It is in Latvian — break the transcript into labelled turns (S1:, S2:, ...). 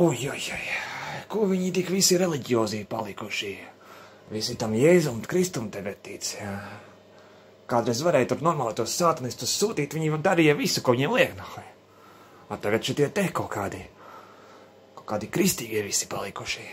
S1: Oi, oi, oi, ko viņi tik visi reliģiozi palikuši? Visi tam Jēzum un Kristum te vetīts, jā. Kādreiz varēja tur normāli tos sātanistus sūtīt, viņi darīja visu, ko viņiem liek, nahai. A tagad šitie te kaut kādi, kaut kādi kristīgie visi palikuši.